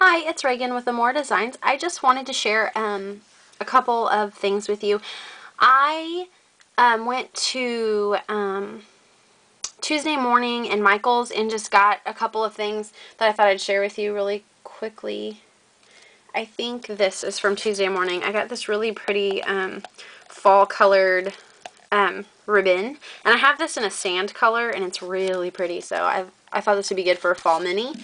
Hi, it's Regan with Emora Designs. I just wanted to share um, a couple of things with you. I um, went to um, Tuesday morning in Michael's and just got a couple of things that I thought I'd share with you really quickly. I think this is from Tuesday morning. I got this really pretty um, fall colored um, ribbon. And I have this in a sand color and it's really pretty. So I, I thought this would be good for a fall mini.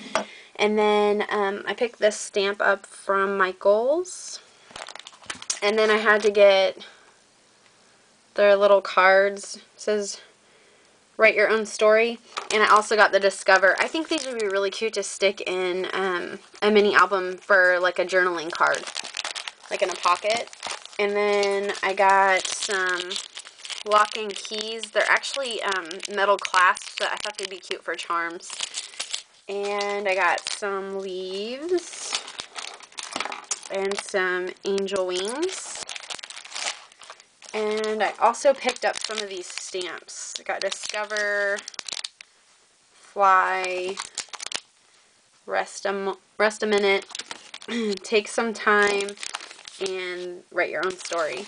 And then um, I picked this stamp up from Michaels. And then I had to get their little cards. It says write your own story. And I also got the Discover. I think these would be really cute to stick in um, a mini album for like a journaling card. Like in a pocket. And then I got some locking keys. They're actually um, metal clasps, but I thought they'd be cute for charms. And I got some leaves and some angel wings. And I also picked up some of these stamps. I got Discover, Fly, Rest a, rest a Minute, Take Some Time, and Write Your Own Story.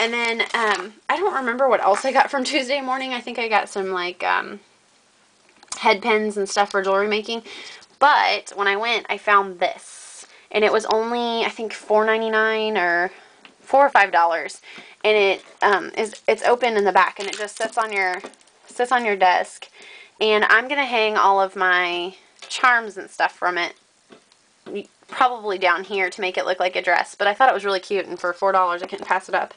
And then, um, I don't remember what else I got from Tuesday morning. I think I got some, like, um, head pins and stuff for jewelry making. But when I went, I found this. And it was only, I think, $4.99 or 4 or $5. And it um, is it's open in the back and it just sits on your sits on your desk. And I'm going to hang all of my charms and stuff from it probably down here to make it look like a dress. But I thought it was really cute and for $4 I couldn't pass it up.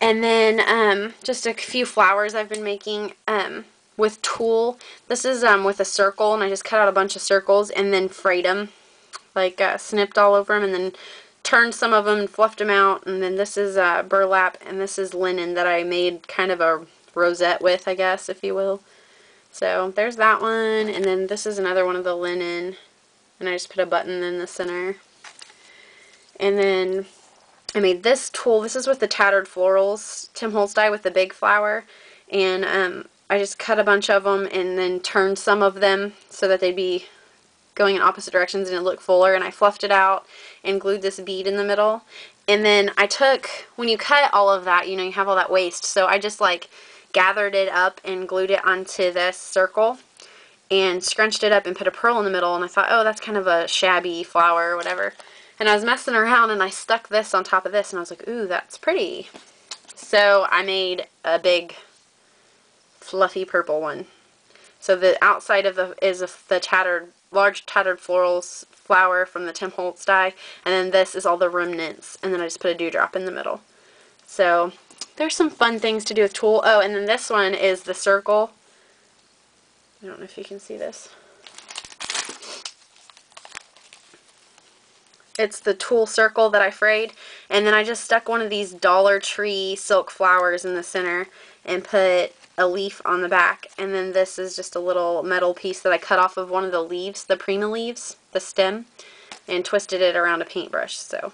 And then um, just a few flowers I've been making. Um, with tulle. This is um, with a circle, and I just cut out a bunch of circles and then frayed them, like uh, snipped all over them, and then turned some of them and fluffed them out. And then this is uh, burlap, and this is linen that I made kind of a rosette with, I guess, if you will. So there's that one, and then this is another one of the linen, and I just put a button in the center. And then I made this tulle. This is with the Tattered Florals Tim Holtz die with the big flower. And um, I just cut a bunch of them and then turned some of them so that they'd be going in opposite directions and it looked fuller and I fluffed it out and glued this bead in the middle. And then I took when you cut all of that you know you have all that waste so I just like gathered it up and glued it onto this circle and scrunched it up and put a pearl in the middle and I thought oh that's kind of a shabby flower or whatever. And I was messing around and I stuck this on top of this and I was like ooh that's pretty. So I made a big fluffy purple one. So the outside of the is the tattered, large tattered florals flower from the Tim Holtz die, and then this is all the remnants, and then I just put a dewdrop in the middle. So there's some fun things to do with tulle. Oh, and then this one is the circle. I don't know if you can see this. It's the tulle circle that I frayed, and then I just stuck one of these Dollar Tree silk flowers in the center and put a leaf on the back and then this is just a little metal piece that I cut off of one of the leaves, the Prima leaves, the stem, and twisted it around a paintbrush. So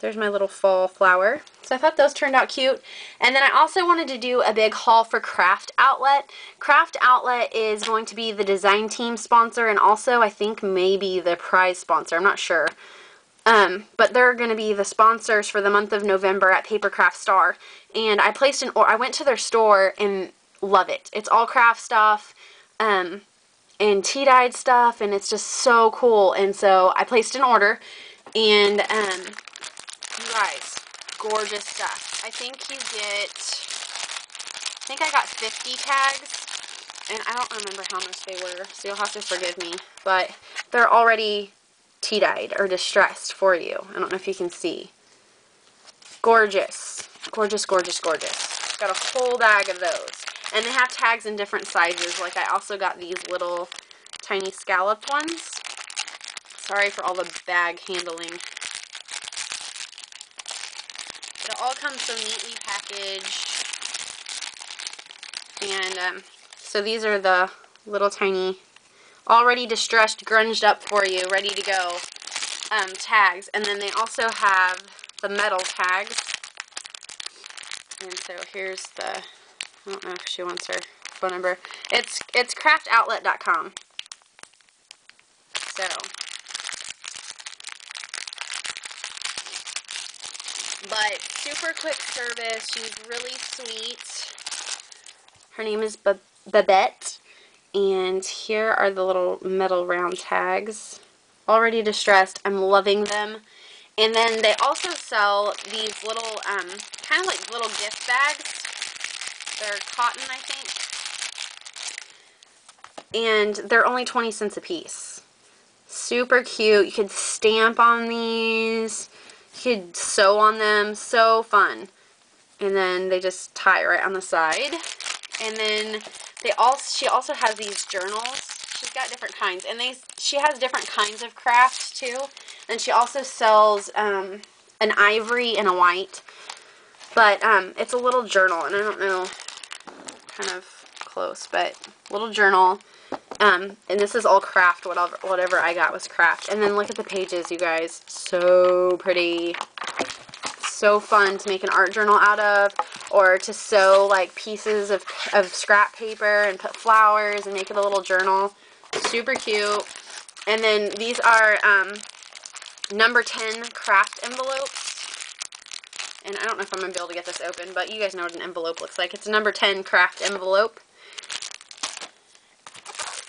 there's my little fall flower. So I thought those turned out cute. And then I also wanted to do a big haul for Kraft Outlet. Kraft Outlet is going to be the design team sponsor and also I think maybe the prize sponsor. I'm not sure. Um, but they're going to be the sponsors for the month of November at Papercraft Star. And I placed an or I went to their store and love it. It's all kraft stuff um, and tea-dyed stuff, and it's just so cool. And so I placed an order, and um, you guys, gorgeous stuff. I think you get, I think I got 50 tags, and I don't remember how much they were, so you'll have to forgive me. But they're already tea-dyed or distressed for you. I don't know if you can see. Gorgeous. Gorgeous, gorgeous, gorgeous. Got a whole bag of those. And they have tags in different sizes. Like I also got these little tiny scalloped ones. Sorry for all the bag handling. It all comes so neatly packaged. And um, so these are the little tiny, already distressed, grunged up for you, ready to go um, tags. And then they also have the metal tags. And so here's the I don't know if she wants her phone number. It's it's kraftoutlet.com. So but super quick service. She's really sweet. Her name is Babette. And here are the little metal round tags. Already distressed. I'm loving them. And then they also sell these little, um, kind of like little gift bags they're cotton, I think. And they're only 20 cents a piece. Super cute. You could stamp on these. You could sew on them. So fun. And then they just tie right on the side. And then they also she also has these journals. She's got different kinds. And they she has different kinds of crafts too. And she also sells um, an ivory and a white. But um, it's a little journal. And I don't know kind of close, but little journal. Um, and this is all kraft, whatever, whatever I got was kraft. And then look at the pages, you guys. So pretty. So fun to make an art journal out of. Or to sew like pieces of, of scrap paper and put flowers and make it a little journal. Super cute. And then these are um, number 10 kraft envelopes. And I don't know if I'm going to be able to get this open, but you guys know what an envelope looks like. It's a number 10 kraft envelope.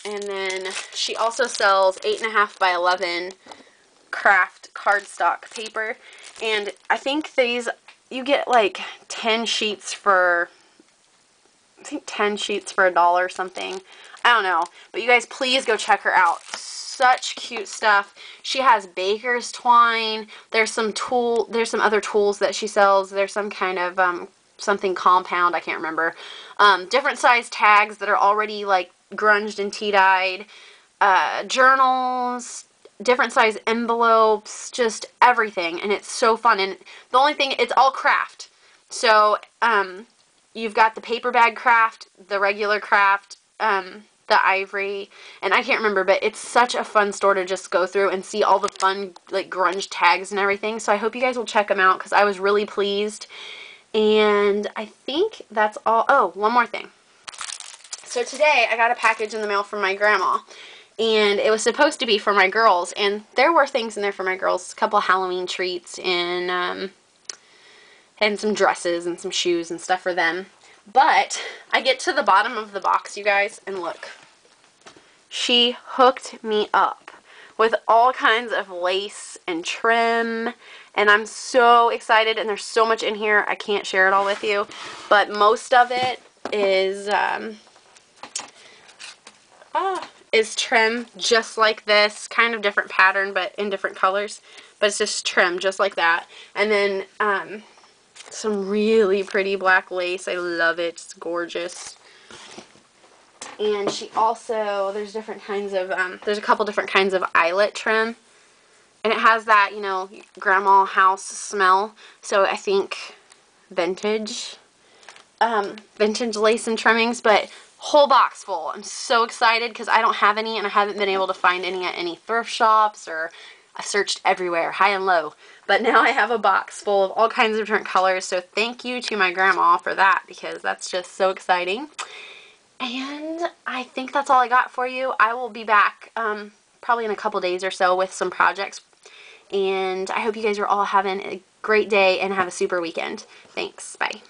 And then she also sells 8.5 by 11 kraft cardstock paper. And I think these, you get like 10 sheets for, I think 10 sheets for a dollar or something. I don't know. But you guys, please go check her out. Such cute stuff. She has baker's twine. There's some tool, there's some other tools that she sells. There's some kind of um, something compound, I can't remember. Um, different size tags that are already like grunged and tea-dyed, uh, journals, different size envelopes, just everything. And it's so fun. And the only thing, it's all kraft. So, um, you've got the paper bag kraft, the regular kraft, um, the ivory, and I can't remember, but it's such a fun store to just go through and see all the fun, like, grunge tags and everything. So I hope you guys will check them out because I was really pleased. And I think that's all. Oh, one more thing. So today I got a package in the mail from my grandma. And it was supposed to be for my girls. And there were things in there for my girls. A couple Halloween treats and, um, and some dresses and some shoes and stuff for them. But I get to the bottom of the box, you guys, and look. She hooked me up with all kinds of lace and trim and I'm so excited and there's so much in here I can't share it all with you but most of it is um, ah, is trim just like this, kind of different pattern but in different colors. But it's just trim just like that. And then um, some really pretty black lace. I love it. It's gorgeous. And she also, there's different kinds of, um, there's a couple different kinds of eyelet trim. And it has that, you know, grandma house smell. So I think vintage, um, vintage lace and trimmings. But whole box full. I'm so excited because I don't have any and I haven't been able to find any at any thrift shops or I searched everywhere, high and low. But now I have a box full of all kinds of different colors. So thank you to my grandma for that because that's just so exciting. And I think that's all I got for you. I will be back um, probably in a couple days or so with some projects. And I hope you guys are all having a great day and have a super weekend. Thanks. Bye.